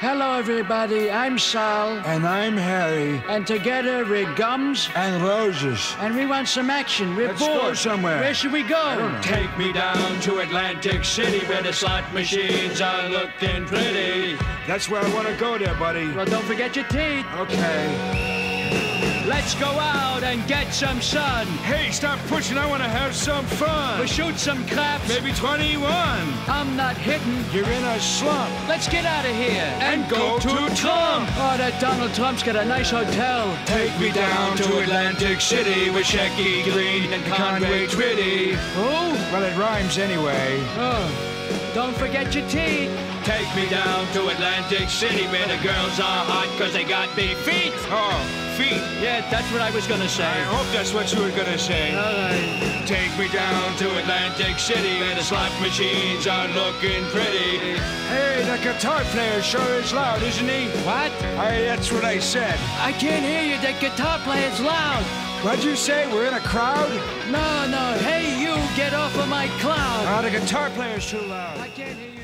Hello, everybody. I'm Sal. And I'm Harry. And together we're Gums. And Roses. And we want some action. We're Let's bored. go somewhere. Where should we go? Take me down to Atlantic City where the slot machines are looking pretty. That's where I want to go there, buddy. Well, don't forget your teeth. Okay. Let's go out and get some sun. Hey, stop pushing. I want to have some fun. We'll shoot some craps. Maybe 21. I'm not hitting. You're in a slump. Let's get out of here. And go to Trump. Oh, that Donald Trump's got a nice hotel. Take me down to Atlantic City with Shecky Greene and Conway Twitty. Who? Well, it rhymes anyway. Oh, don't forget your teeth. Take me down to Atlantic City where the girls are hot cause they got big feet. Oh, feet. Yeah, that's what I was gonna say. I hope that's what you were going to say. Right. Take me down to Atlantic City where the slot machines are looking pretty. Hey, the guitar player sure is loud, isn't he? What? I, that's what I said. I can't hear you. The guitar player's loud. What'd you say? We're in a crowd? No, no. Hey, you, get off of my cloud. Ah, the guitar player's too loud. I can't hear you.